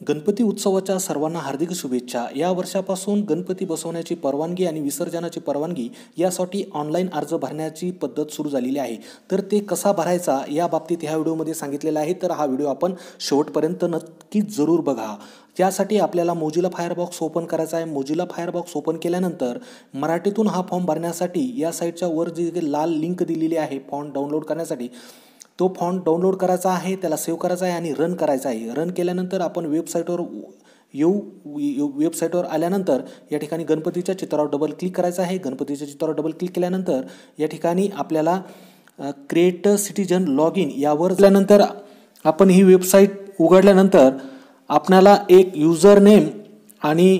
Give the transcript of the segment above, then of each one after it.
गणपती उत्सवाच्या सर्वांना हार्दिक शुभेच्छा. या वर्षापासून गणपती बसवण्याची परवानगी आणि विसर्जनाची परवानगी यासाठी ऑनलाईन अर्ज भरण्याची पद्धत सुरू झालेली आहे. तर ते कसा भरायचा या बाबतीत ह्या व्हिडिओमध्ये सांगितलेलं आहे. तर हा व्हिडिओ आपण शेवटपर्यंत नक्कीच जरूर बघा. त्यासाठी आपल्याला मोजिला फायरबॉक्स ओपन करायचा आहे. मोजिला फायरबॉक्स ओपन केल्यानंतर मराठीतून हा फॉर्म भरण्यासाठी या साईटच्या वर जी लाल लिंक दिलेली आहे फॉर्म डाउनलोड करण्यासाठी तो फॉन्ट डाउनलोड करायचा आहे त्याला सेव्ह करायचा आहे आणि रन करायचा आहे. रन केल्यानंतर आपण वेबसाईटवर येऊ वेबसाईटवर आल्यानंतर या ठिकाणी गणपतीच्या चित्रावर डबल क्लिक करायचं आहे. गणपतीच्या चित्रावर डबल क्लिक केल्यानंतर या ठिकाणी आपल्याला क्रिएट सिटीजन लॉग इन यावर झाल्यानंतर आपण ही वेबसाईट उघडल्यानंतर आपल्याला एक युजर नेम आणि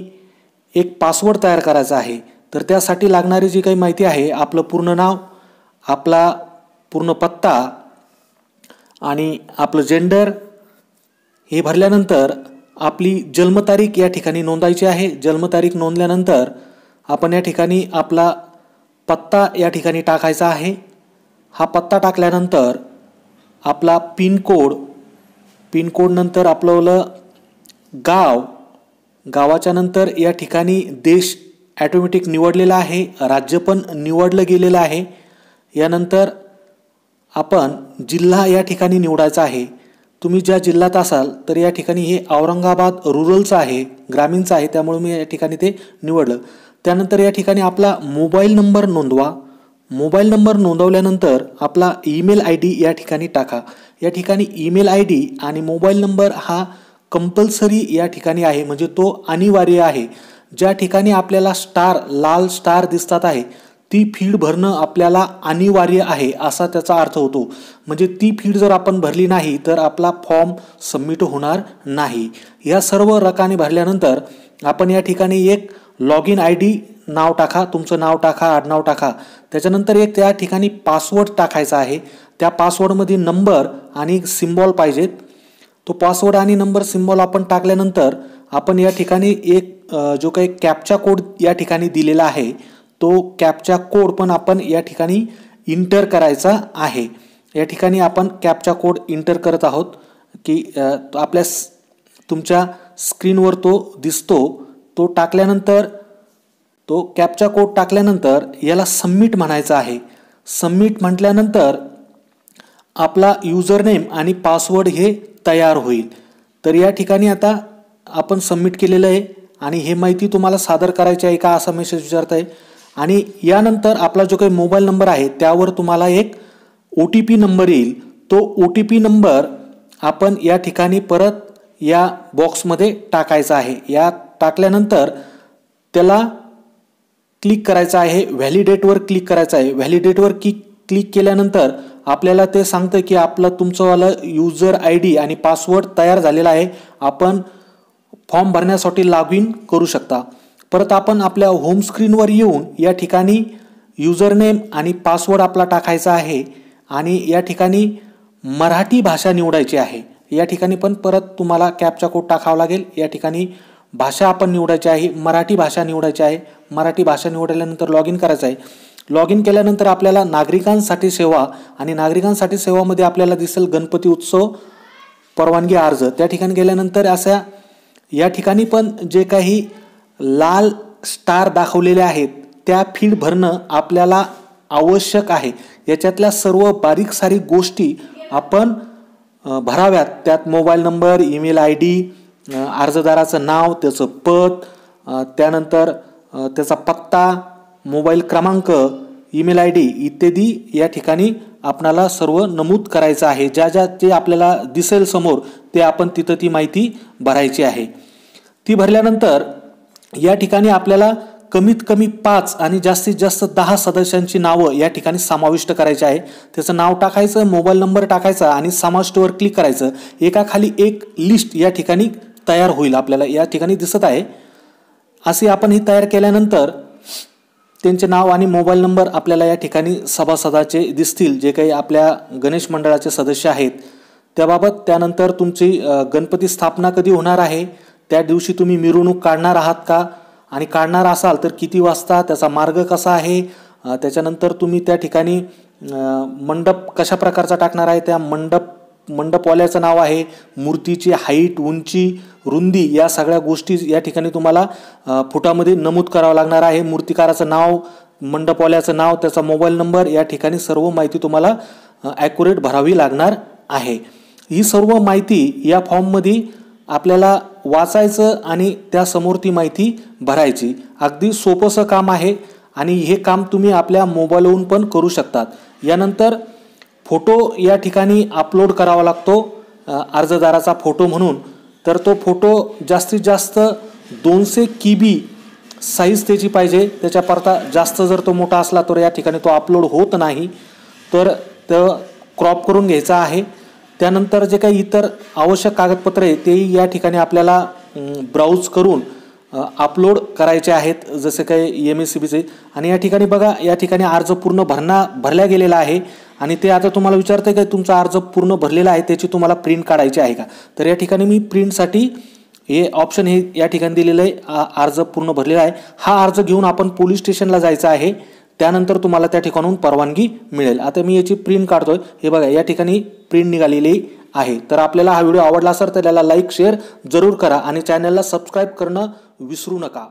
एक पासवर्ड तयार करायचा आहे. तर त्यासाठी लागणारी जी काही माहिती आहे आपलं पूर्ण नाव आपला पूर्ण पत्ता आणि आपलं जेंडर हे भरल्यानंतर आपली जन्मतारीख या ठिकाणी नोंदायची आहे. जन्मतारीख नोंदल्यानंतर आपण या ठिकाणी आपला पत्ता या ठिकाणी टाकायचा आहे. हा पत्ता टाकल्यानंतर आपला पिनकोड पिनकोडनंतर आपलं गाव गावाच्या नंतर या ठिकाणी देश ॲटोमॅटिक निवडलेला आहे. राज्य पण निवडलं गेलेलं आहे. यानंतर आपण जिल्हा या ठिकाणी निवडायचा आहे. तुम्ही ज्या जिल्ह्यात असाल तर या ठिकाणी हे औरंगाबाद रुरलचं आहे ग्रामीणचं आहे त्यामुळे मी या ठिकाणी ते निवडलं. त्यानंतर या ठिकाणी आपला मोबाईल नंबर नोंदवा. मोबाईल नंबर नोंदवल्यानंतर आपला ईमेल आय डी या ठिकाणी टाका. या ठिकाणी ईमेल आय डी आणि मोबाईल नंबर हा कंपल्सरी या ठिकाणी आहे म्हणजे तो अनिवार्य आहे. ज्या ठिकाणी आपल्याला स्टार लाल स्टार दिसतात आहे ती फीड भरणं आपल्याला अनिवार्य आहे असा त्याचा अर्थ होतो. म्हणजे ती फीड जर आपण भरली नाही तर आपला फॉर्म सबमिट होणार नाही. या सर्व रकाने भरल्यानंतर आपण या ठिकाणी एक लॉग इन आय डी नाव टाका तुमचं नाव टाका आडनाव टाका. त्याच्यानंतर एक त्या ठिकाणी पासवर्ड टाकायचा आहे. त्या पासवर्डमध्ये नंबर आणि सिम्बॉल पाहिजेत. तो पासवर्ड आणि नंबर सिम्बॉल आपण टाकल्यानंतर आपण या ठिकाणी एक जो काही कॅपचा कोड या ठिकाणी दिलेला आहे तो कॅपचा कोड पण आपण या ठिकाणी इंटर करायचा आहे. या ठिकाणी आपण कॅपचा कोड इंटर करत आहोत की आपल्या तुमच्या स्क्रीनवर तो दिसतो तो टाकल्यानंतर तो कॅपचा कोड टाकल्यानंतर याला सबमिट म्हणायचं आहे. सबमिट म्हटल्यानंतर आपला युजर नेम आणि पासवर्ड हे तयार होईल. तर या ठिकाणी आता आपण सबमिट केलेलं आहे आणि हे माहिती तुम्हाला सादर करायची आहे का असा मेसेज विचारत आहे आणि यानंतर आपला जो काही मोबाईल नंबर आहे त्यावर तुम्हाला एक ओ टी पी नंबर येईल. तो ओ टी पी नंबर आपण या ठिकाणी परत या बॉक्समध्ये टाकायचा आहे. या टाकल्यानंतर त्याला क्लिक करायचं आहे व्हॅलिडेटवर क्लिक करायचं आहे. व्हॅलिडेटवर की क्लिक केल्यानंतर आपल्याला ते सांगतं की आपलं तुमचंवालं युजर आय डी आणि पासवर्ड तयार झालेला आहे. आपण फॉर्म भरण्यासाठी लॉग इन करू शकता. परत आपण आपल्या होम स्क्रीनवर येऊन या ठिकाणी युजरनेम आणि पासवर्ड आपला टाकायचा आहे आणि या ठिकाणी मराठी भाषा निवडायची आहे. या ठिकाणी पण परत तुम्हाला कॅपचा कोड टाकावा लागेल. या ठिकाणी भाषा आपण निवडायची आहे मराठी भाषा निवडायची आहे. मराठी भाषा निवडल्यानंतर लॉग इन करायचं आहे. लॉग इन केल्यानंतर आपल्याला नागरिकांसाठी सेवा आणि नागरिकांसाठी सेवामध्ये आपल्याला दिसेल गणपती उत्सव परवानगी अर्ज. त्या ठिकाणी गेल्यानंतर अशा या ठिकाणी पण जे काही लाल स्टार दाखवलेले आहेत. त्या फीड भरणं आपल्याला आवश्यक आहे. याच्यातल्या सर्व बारीक सारीक गोष्टी आपण भराव्यात. त्यात mobile number email I D अर्जदाराचं नाव त्याचं पद त्यानंतर त्याचा पत्ता मोबाईल क्रमांक ईमेल आय डी इत्यादी या ठिकाणी आपणाला सर्व नमूद करायचं आहे. ज्या ज्या ते आपल्याला दिसेल समोर ते आपण तिथं ती माहिती भरायची आहे. ती भरल्यानंतर या ठिकाणी आपल्याला कमीत कमी पाच आणि जास्तीत जास्त दहा सदस्यांची नावं या ठिकाणी समाविष्ट करायची आहे. त्याचं नाव टाकायचं मोबाईल नंबर टाकायचा आणि समाविष्टवर क्लिक करायचं. एकाखाली एक लिस्ट या ठिकाणी तयार होईल आपल्याला या ठिकाणी दिसत आहे. असे आपण ही तयार केल्यानंतर त्यांचे नाव आणि मोबाईल नंबर आपल्याला या ठिकाणी सभासदाचे दिसतील जे काही आपल्या गणेश मंडळाचे सदस्य आहेत. त्याबाबत त्यानंतर तुमची गणपती स्थापना कधी होणार आहे? त्या दिवशी तुम्ही मिरवणूक काढणार आहात का? आणि काढणार असाल तर किती वाजता? त्याचा मार्ग कसा आहे? त्याच्यानंतर तुम्ही त्या ठिकाणी मंडप कशा प्रकारचा टाकणार आहे? त्या मंडप मंडपवाल्याचं नाव आहे मूर्तीची हाईट उंची रुंदी या सगळ्या गोष्टी या ठिकाणी तुम्हाला फुटामध्ये नमूद करावं लागणार आहे. मूर्तिकाराचं नाव मंडपवाल्याचं नाव त्याचा मोबाईल नंबर या ठिकाणी सर्व माहिती तुम्हाला ॲक्युरेट भरावी लागणार आहे. ही सर्व माहिती या फॉर्ममध्ये आपल्याला वाचायचं आणि त्यासमोर ती माहिती भरायची. अगदी सोपंसं काम आहे आणि हे काम तुम्ही आपल्या मोबाईलवरून पण करू शकतात. यानंतर फोटो या ठिकाणी अपलोड करावा लागतो अर्जदाराचा फोटो म्हणून. तर तो फोटो जास्तीत जास्त दोनशे की बी साईज त्याची पाहिजे. त्याच्याकरता जास्त जर तो मोठा असला तर या ठिकाणी तो अपलोड होत नाही. तर तो क्रॉप करून घ्यायचा आहे. त्यानंतर जे काही इतर आवश्यक कागदपत्र आहे तेही या ठिकाणी आपल्याला ब्राउज करून अपलोड करायचे आहेत जसे काही एम एस सी बीचे आणि या ठिकाणी बघा या ठिकाणी अर्ज पूर्ण भरणा भरल्या गेलेला आहे. आणि ते आता तुम्हाला विचारतं आहे का तुमचा अर्ज पूर्ण भरलेला आहे त्याची तुम्हाला प्रिंट काढायची आहे का? तर या ठिकाणी मी प्रिंटसाठी हे ऑप्शन हे या ठिकाणी दिलेलं आहे अर्ज पूर्ण भरलेला आहे. हा अर्ज घेऊन आपण पोलीस स्टेशनला जायचं आहे. त्यानंतर तुम्हाला त्या ठिकाणून परवानगी मिळेल. आता मी याची प्रिंट काढतोय. हे बघा या ठिकाणी प्रिंट निघालेली आहे. तर आपल्याला हा व्हिडिओ आवडला असेल तर त्याला लाईक शेअर जरूर करा आणि चॅनलला सबस्क्राईब करणं विसरू नका.